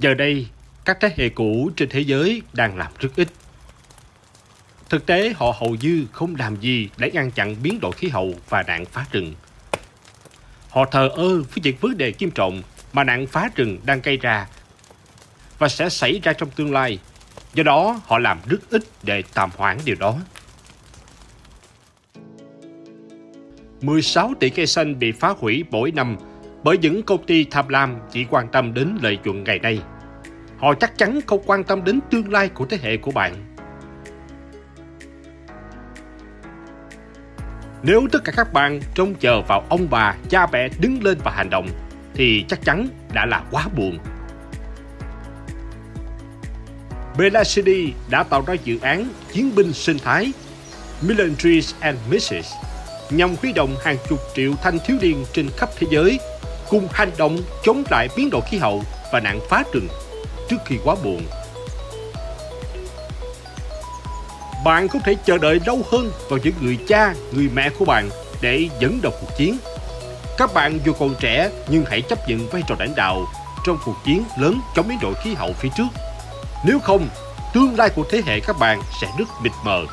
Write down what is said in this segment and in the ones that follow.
Giờ đây, các thế hệ cũ trên thế giới đang làm rất ít. Thực tế, họ hầu như không làm gì để ngăn chặn biến đổi khí hậu và nạn phá rừng. Họ thờ ơ với những vấn đề nghiêm trọng mà nạn phá rừng đang gây ra và sẽ xảy ra trong tương lai. Do đó, họ làm rất ít để tạm hoãn điều đó. 16 tỷ cây xanh bị phá hủy mỗi năm bởi những công ty tham lam chỉ quan tâm đến lợi nhuận ngày nay. Họ chắc chắn không quan tâm đến tương lai của thế hệ của bạn. Nếu tất cả các bạn trông chờ vào ông bà, cha mẹ đứng lên và hành động, thì chắc chắn đã là quá buồn. Belacidi đã tạo ra dự án Chiến binh sinh thái Million Trees and Misses nhằm huy động hàng chục triệu thanh thiếu niên trên khắp thế giới cùng hành động chống lại biến đổi khí hậu và nạn phá rừng trước khi quá buồn Bạn không thể chờ đợi lâu hơn vào những người cha, người mẹ của bạn để dẫn đầu cuộc chiến. Các bạn dù còn trẻ nhưng hãy chấp nhận vai trò lãnh đạo trong cuộc chiến lớn chống biến đổi khí hậu phía trước. Nếu không, tương lai của thế hệ các bạn sẽ rất mịt mờ.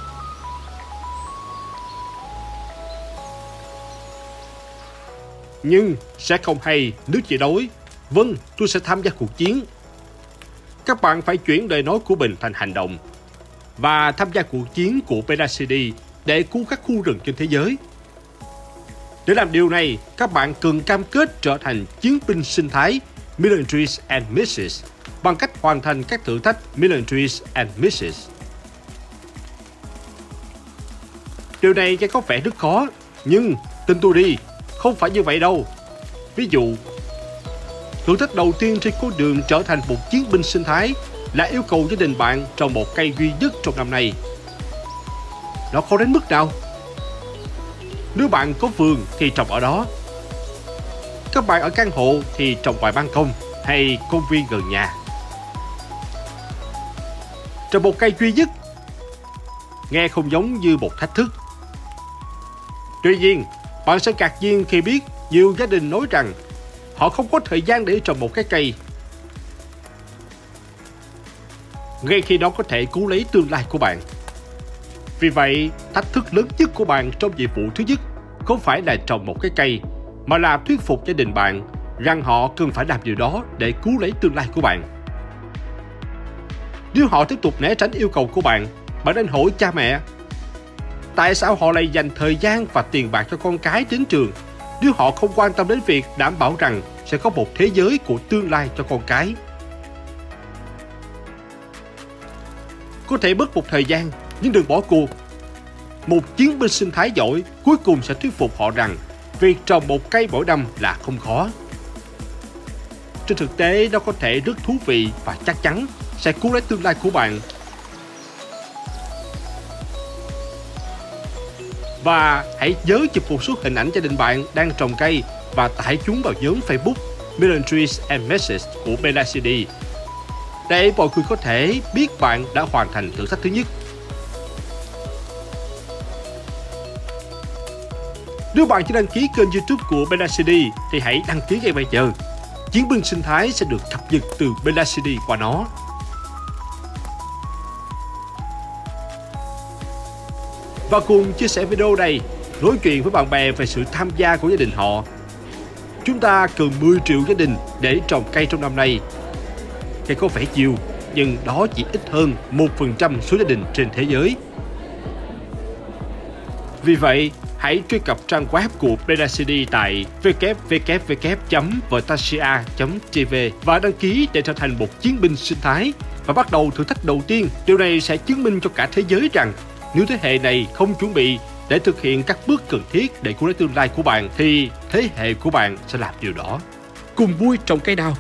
Nhưng sẽ không hay nếu chị đối. Vâng, tôi sẽ tham gia cuộc chiến. Các bạn phải chuyển lời nói của mình thành hành động và tham gia cuộc chiến của Pedacity để cứu các khu rừng trên thế giới. Để làm điều này, các bạn cần cam kết trở thành chiến binh sinh thái Million Trees and Misses bằng cách hoàn thành các thử thách Million Trees and Misses. Điều này nghe có vẻ rất khó, nhưng tin tôi đi, không phải như vậy đâu. Ví dụ, thử thách đầu tiên trên con đường trở thành một chiến binh sinh thái là yêu cầu gia đình bạn trồng một cây duy nhất trong năm nay. Nó khó đến mức nào? Nếu bạn có vườn thì trồng ở đó. Các bạn ở căn hộ thì trồng ngoài ban công hay công viên gần nhà. Trồng một cây duy nhất nghe không giống như một thách thức. Tuy nhiên, bạn sẽ ngạc nhiên khi biết nhiều gia đình nói rằng họ không có thời gian để trồng một cái cây. Ngay khi đó có thể cứu lấy tương lai của bạn. Vì vậy, thách thức lớn nhất của bạn trong nhiệm vụ thứ nhất không phải là trồng một cái cây, mà là thuyết phục gia đình bạn rằng họ cần phải làm điều đó để cứu lấy tương lai của bạn. Nếu họ tiếp tục né tránh yêu cầu của bạn, bạn nên hỏi cha mẹ tại sao họ lại dành thời gian và tiền bạc cho con cái đến trường nếu họ không quan tâm đến việc đảm bảo rằng sẽ có một thế giới của tương lai cho con cái. Có thể mất một thời gian, nhưng đừng bỏ cuộc. Một chiến binh sinh thái giỏi cuối cùng sẽ thuyết phục họ rằng việc trồng một cây mỗi năm là không khó. Trên thực tế, nó có thể rất thú vị và chắc chắn sẽ cứu lấy tương lai của bạn Và hãy nhớ chụp một số hình ảnh gia đình bạn đang trồng cây và tải chúng vào nhóm Facebook Million Trees and Messages của Bella CD để mọi người có thể biết bạn đã hoàn thành thử thách thứ nhất. Nếu bạn chưa đăng ký kênh youtube của Bella CD thì hãy đăng ký ngay bây giờ. Chiến binh sinh thái sẽ được cập nhật từ Bella CD qua nó. Và cùng chia sẻ video này, nói chuyện với bạn bè về sự tham gia của gia đình họ. Chúng ta cần 10 triệu gia đình để trồng cây trong năm nay. Cây có vẻ nhiều, nhưng đó chỉ ít hơn 1% số gia đình trên thế giới. Vì vậy, hãy truy cập trang web của Pedacity tại www.vtasia.tv và đăng ký để trở thành một chiến binh sinh thái và bắt đầu thử thách đầu tiên. Điều này sẽ chứng minh cho cả thế giới rằng nếu thế hệ này không chuẩn bị để thực hiện các bước cần thiết để cứu lấy tương lai của bạn, thì thế hệ của bạn sẽ làm điều đó. Cùng vui trong cái đau.